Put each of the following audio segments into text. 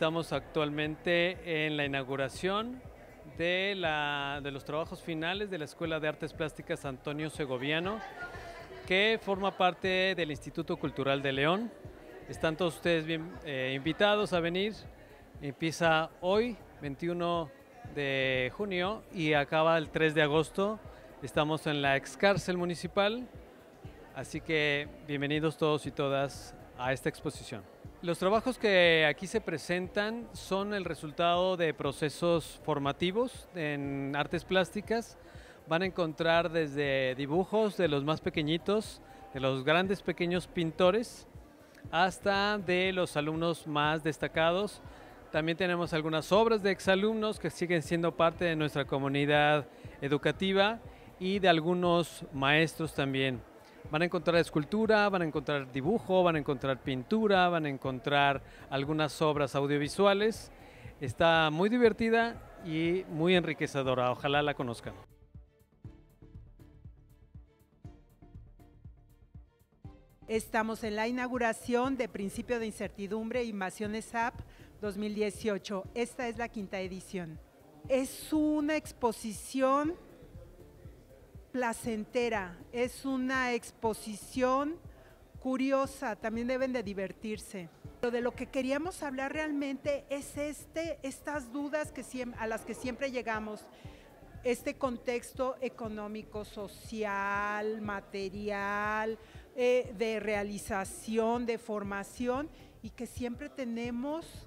Estamos actualmente en la inauguración de, la, de los trabajos finales de la Escuela de Artes Plásticas Antonio Segoviano, que forma parte del Instituto Cultural de León. Están todos ustedes bien eh, invitados a venir. Empieza hoy, 21 de junio, y acaba el 3 de agosto. Estamos en la ex cárcel municipal, así que bienvenidos todos y todas a esta exposición. Los trabajos que aquí se presentan son el resultado de procesos formativos en artes plásticas. Van a encontrar desde dibujos de los más pequeñitos, de los grandes pequeños pintores, hasta de los alumnos más destacados. También tenemos algunas obras de exalumnos que siguen siendo parte de nuestra comunidad educativa y de algunos maestros también. Van a encontrar escultura, van a encontrar dibujo, van a encontrar pintura, van a encontrar algunas obras audiovisuales. Está muy divertida y muy enriquecedora. Ojalá la conozcan. Estamos en la inauguración de Principio de Incertidumbre Invasiones App 2018. Esta es la quinta edición. Es una exposición placentera, es una exposición curiosa, también deben de divertirse. Pero de lo que queríamos hablar realmente es este, estas dudas que a las que siempre llegamos, este contexto económico, social, material, eh, de realización, de formación, y que siempre tenemos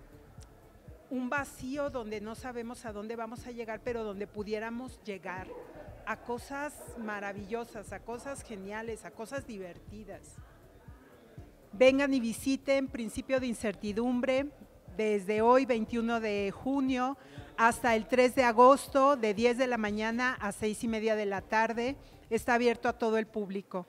un vacío donde no sabemos a dónde vamos a llegar, pero donde pudiéramos llegar a cosas maravillosas, a cosas geniales, a cosas divertidas. Vengan y visiten Principio de Incertidumbre desde hoy 21 de junio hasta el 3 de agosto de 10 de la mañana a 6 y media de la tarde. Está abierto a todo el público.